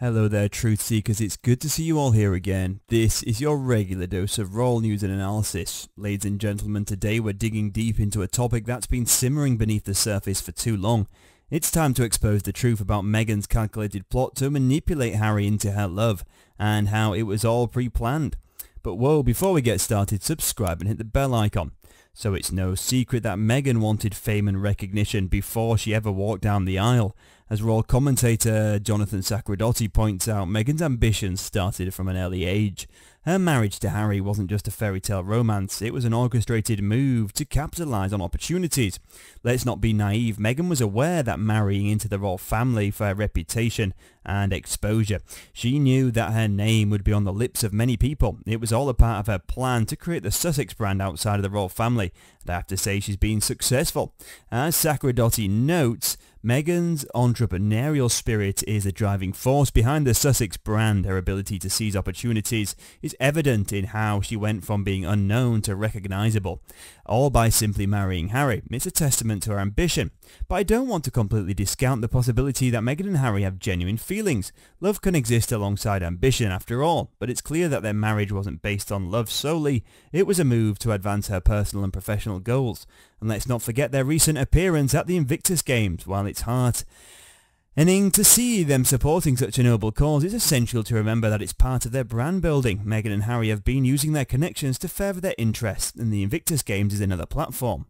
Hello there truth seekers, it's good to see you all here again. This is your regular dose of royal news and analysis. Ladies and gentlemen, today we're digging deep into a topic that's been simmering beneath the surface for too long. It's time to expose the truth about Meghan's calculated plot to manipulate Harry into her love, and how it was all pre-planned. But whoa, before we get started, subscribe and hit the bell icon. So it's no secret that Meghan wanted fame and recognition before she ever walked down the aisle. As royal commentator Jonathan Sacerdoti points out, Meghan's ambitions started from an early age. Her marriage to Harry wasn't just a fairy tale romance, it was an orchestrated move to capitalise on opportunities. Let's not be naive, Meghan was aware that marrying into the royal family for her reputation and exposure. She knew that her name would be on the lips of many people. It was all a part of her plan to create the Sussex brand outside of the royal family, and I have to say she's been successful. As Sacerdoti notes, Meghan's entrepreneurial spirit is the driving force behind the Sussex brand. Her ability to seize opportunities is evident in how she went from being unknown to recognisable, all by simply marrying Harry. It's a testament to her ambition. But I don't want to completely discount the possibility that Meghan and Harry have genuine feelings. Love can exist alongside ambition after all, but it's clear that their marriage wasn't based on love solely. It was a move to advance her personal and professional goals. And let's not forget their recent appearance at the Invictus Games. While it's hard and to see them supporting such a noble cause, it's essential to remember that it's part of their brand building. Meghan and Harry have been using their connections to further their interests, and the Invictus Games is another platform.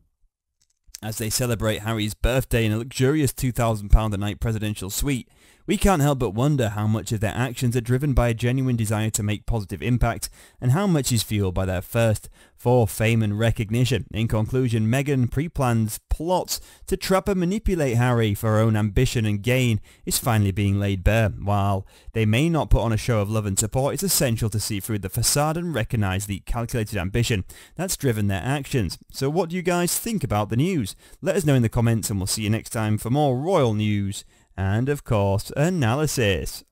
As they celebrate Harry's birthday in a luxurious £2,000 a night presidential suite, we can't help but wonder how much of their actions are driven by a genuine desire to make positive impact and how much is fueled by their thirst for fame and recognition. In conclusion, Meghan pre-plans plots to trap and manipulate Harry for her own ambition and gain is finally being laid bare. While they may not put on a show of love and support, it's essential to see through the facade and recognise the calculated ambition that's driven their actions. So what do you guys think about the news? Let us know in the comments and we'll see you next time for more royal news and of course analysis.